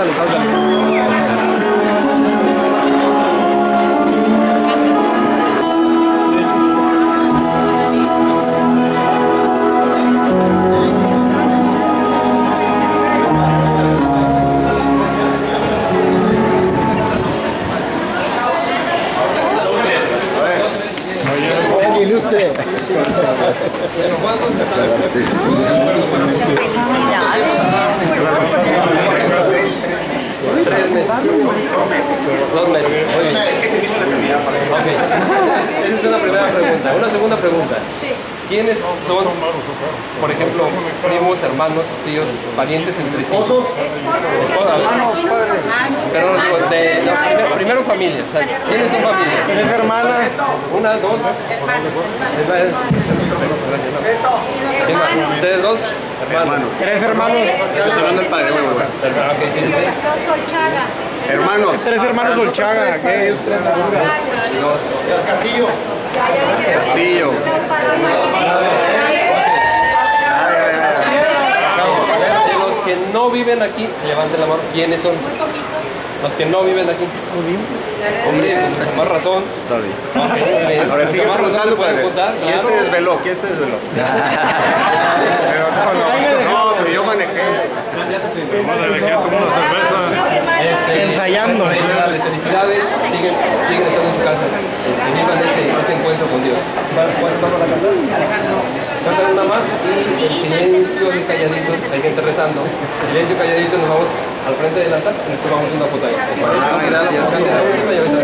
pausalo, pausalo. ilustre. Muchas felicidades. ¿Quiénes son, por ejemplo, primos, hermanos, tíos, parientes entre sí? Esposos. Hermanos, padres. Perdón, digo, de, no, primero, primero familias. o sea, ¿Quiénes son familias? Tres hermanas. Una, dos. ¿Quién más? ¿Ustedes dos? Hermanos. Tres hermanos. Estoy hablando del padre, bueno, bueno. Hermano, ok, sí, sí, sí. Hermanos. Tres hermanos Olchaga. Dos. Castillo. Castillo. Los que no viven aquí, levanten la mano. ¿Quiénes son? Los que no viven aquí. Hombre, con más razón. Sorry. Muy bien. Ahora sigue Con más razón se pueden contar. ¿Quién se desveló? ¿Quién se desveló? Pero no, no, Este, Ensayando. Felicidades. Siguen, siguen estando en su casa. Este, vivan ese, ese encuentro con Dios. ¿Cuál, cuál, cuál van a cantar? Cantan una más y en silencio y calladitos, hay gente rezando. Silencio calladitos, nos vamos al frente del altar y nos tomamos una foto ahí. ¿Les parece? Canten la última y ahorita